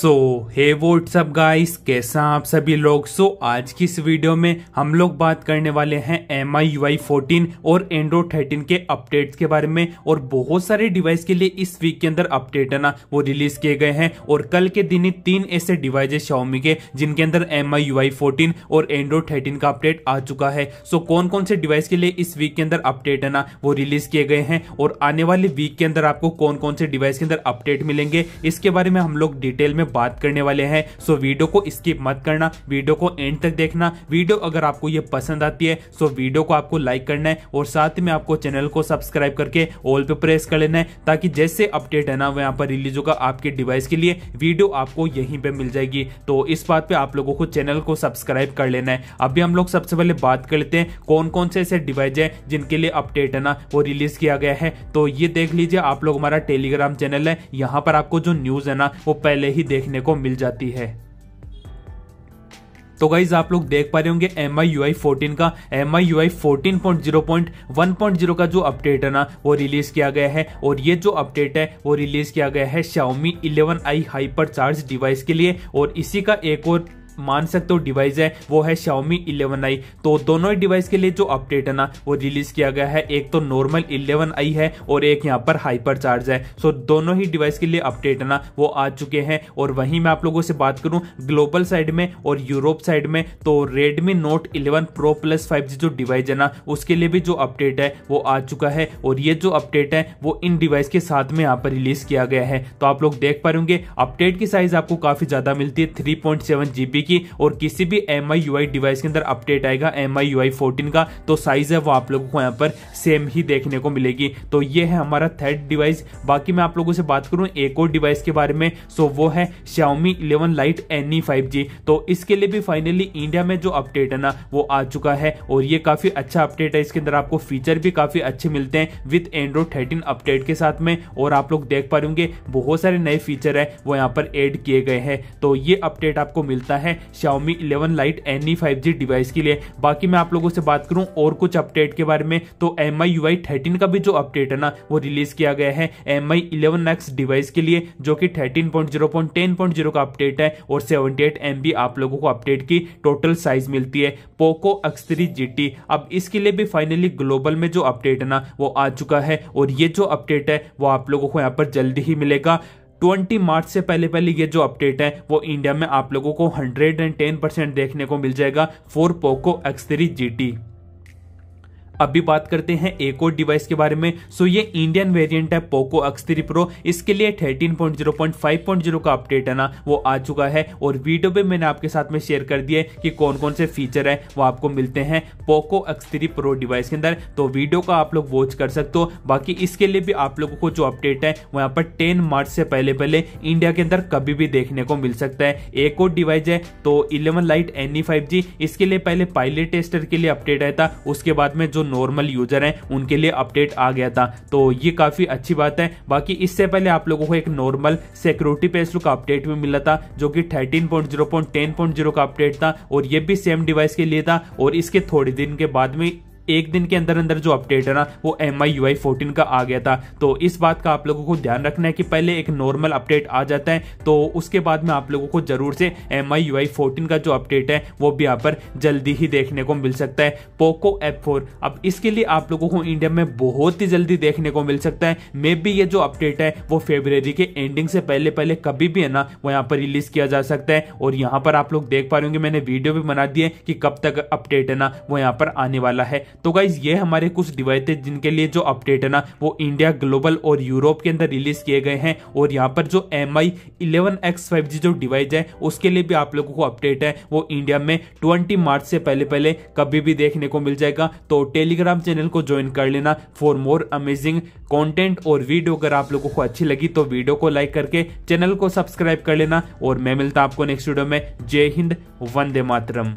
सो हे WhatsApp guys कैसा आप सभी लोग? सो so, आज की इस वीडियो में हम लोग बात करने वाले हैं M I U I fourteen और एंड्रो थर्टीन के अपडेट्स के बारे में और बहुत सारे डिवाइस के लिए इस वीक के अंदर अपडेट है ना वो रिलीज़ किए गए हैं और कल के दिन ही तीन ऐसे डिवाइस है शाओमी के जिनके अंदर M I U I fourteen और एंड्रो थर्टीन का अपडेट आ चुका है। सो so, कौन कौन से डिवाइस के लिए इस वीक के अंदर अपडेट है ना वो रिलीज़ किए गए हैं और आने वाले वीक के अंदर आपको कौन कौन से डिवाइस के अंदर अपडेट मिलेंगे इसके बारे में हम लोग डिटेल में बात करने वाले हैं सो वीडियो को स्किप मत करना वीडियो को एंड तक देखना। वीडियो अगर आपको ये पसंद आती है सो वीडियो को आपको लाइक करना है और साथ में आपको चैनल को सब्सक्राइब करके ऑल पे प्रेस कर लेना है, ताकि जैसे अपडेट है ना, वो यहाँ पर रिलीज़ होगा आपके डिवाइस के लिए। वीडियो आपको यहीं पे मिल जाएगी। तो इस बात पे आप लोगों को चैनल को सब्सक्राइब कर लेना है। अभी हम लोग सबसे पहले बात कर लेते हैं कौन कौन से ऐसे डिवाइस है जिनके लिए अपडेट है ना, वो रिलीज़ किया गया है। तो ये देख लीजिए, आप लोग हमारा टेलीग्राम चैनल है, यहाँ पर आपको जो न्यूज़ है ना, वो पहले ही देखने को मिल जाती है। तो गाइज़ आप लोग देख पा रहे होंगे M I U I fourteen का। M I U I fourteen point zero point one point zero का जो अपडेट है ना, वो रिलीज़ किया गया है। और ये जो अपडेट है, वो रिलीज़ किया गया है Xiaomi eleven i hyper charge device के लिए। और इसी का एक और मान सकते हो डिवाइस है, वो है Xiaomi 11i तो दोनों ही डिवाइस के लिए जो अपडेट है ना, वो रिलीज़ किया गया है। एक तो नॉर्मल 11i है और एक यहाँ पर हाइपर चार्ज है। सो दोनों ही डिवाइस के लिए अपडेट है ना, वो आ चुके हैं। और वहीं मैं आप लोगों से बात करूँ ग्लोबल साइड में और यूरोप साइड में तो Redmi Note 11 Pro Plus 5G जो डिवाइस है ना, उसके लिए भी जो अपडेट है, वो आ चुका है। और ये जो अपडेट है, वो इन डिवाइस के साथ में यहाँ पर रिलीज़ किया गया है। तो आप लोग देख पा रहे अपडेट की साइज़ आपको काफ़ी ज़्यादा मिलती है थ्री पॉइंट सेवन जीबी की। और किसी भी एम आई डिवाइस के अंदर अपडेट आएगा एम आई का तो साइज़ है वो आप लोगों को यहाँ पर सेम ही देखने को मिलेगी। तो ये है हमारा थर्ड डिवाइस बाकी मैं आप लोगों से बात करूँ एक और डिवाइस के बारे में सो वो है Xiaomi 11 Lite Any 5G तो इसके लिए भी फाइनली इंडिया में जो अपडेट है ना, वो आ चुका है और ये काफ़ी अच्छा अपडेट है। इसके अंदर आपको फीचर भी काफ़ी अच्छे मिलते हैं विद एंड्रॉइड थर्टीन अपडेट के साथ में और आप लोग देख पा रहे बहुत सारे नए फीचर है, वो यहाँ पर एड किए गए हैं। तो ये अपडेट आपको मिलता है। Xiaomi 11 Lite Any 5G device के लिए। बाकी मैं आप लोगों से बात करूँ और कुछ अपडेट के बारे में तो एम आई यू का भी जो अपडेट है ना, वो रिलीज़ किया गया है एम आई इलेवन डिवाइस के लिए, जो कि thirteen point zero point ten point zero का अपडेट है और सेवेंटी एट एम बी आप लोगों को अपडेट की टोटल साइज़ मिलती है। पोको एक्स थ्री अब इसके लिए भी फाइनली ग्लोबल में जो अपडेट है ना, वो आ चुका है और ये जो अपडेट है, वो आप लोगों को यहाँ पर जल्दी ही मिलेगा। ट्वेंटी मार्च से पहले पहले ये जो अपडेट है, वो इंडिया में आप लोगों को हंड्रेड एंड टेन परसेंट देखने को मिल जाएगा for Poco X three G T अभी बात करते हैं एक और डिवाइस के बारे में। सो ये इंडियन वेरिएंट है पोको एक्स थ्री प्रो इसके लिए 13.0.5.0 का अपडेट है ना, वो आ चुका है। और वीडियो पे मैंने आपके साथ में शेयर कर दिया कि कौन कौन से फीचर है, वो आपको मिलते हैं Poco X three pro device के अंदर। तो वीडियो का आप लोग वॉच कर सकते हो। बाकी इसके लिए भी आप लोगों को जो अपडेट है, वो यहाँ पर टेन मार्च से पहले पहले इंडिया के अंदर कभी भी देखने को मिल सकता है। एक और डिवाइस है तो इलेवन लाइट एनी इसके लिए पहले पायलट टेस्टर के लिए अपडेट आया था। उसके बाद में जो नॉर्मल यूज़र हैं, उनके लिए अपडेट आ गया था। तो ये काफ़ी अच्छी बात है। बाकी इससे पहले आप लोगों को एक नॉर्मल सिक्योरिटी पेज का अपडेट भी मिला था, जो कि 13.0.10.0 का अपडेट था, और ये भी सेम डिवाइस के लिए था, और इसके थोड़े दिन के बाद में एक दिन के अंदर अंदर जो अपडेट है ना, वो M I U I fourteen का आ गया था। तो इस बात का आप लोगों को ध्यान रखना है कि पहले एक नॉर्मल अपडेट आ जाता है तो उसके बाद में आप लोगों को ज़रूर से M I U I fourteen का जो अपडेट है, वो भी यहाँ पर जल्दी ही देखने को मिल सकता है। पोको एप फोर अब इसके लिए आप लोगों को इंडिया में बहुत ही जल्दी देखने को मिल सकता है। मे भी ये जो अपडेट है, वो फेब्रवरी के एंडिंग से पहले पहले कभी भी है ना, वो यहाँ पर रिलीज़ किया जा सकता है। और यहाँ पर आप लोग देख पा रहे होंगे, मैंने वीडियो भी बना दी है कि कब तक अपडेट है ना, वो यहाँ पर आने वाला है। तो गाइज़ ये हमारे कुछ डिवाइस थे जिनके लिए जो अपडेट है ना, वो इंडिया ग्लोबल और यूरोप के अंदर रिलीज़ किए गए हैं। और यहाँ पर जो M I eleven X five G जो डिवाइस है, उसके लिए भी आप लोगों को अपडेट है। वो इंडिया में ट्वेंटी मार्च से पहले पहले कभी भी देखने को मिल जाएगा। तो टेलीग्राम चैनल को ज्वाइन कर लेना फॉर मोर अमेजिंग कॉन्टेंट और वीडियो अगर आप लोगों को अच्छी लगी तो वीडियो को लाइक करके चैनल को सब्सक्राइब कर लेना। और मैं मिलता आपको नेक्स्ट वीडियो में। जय हिंद, वंदे मातरम।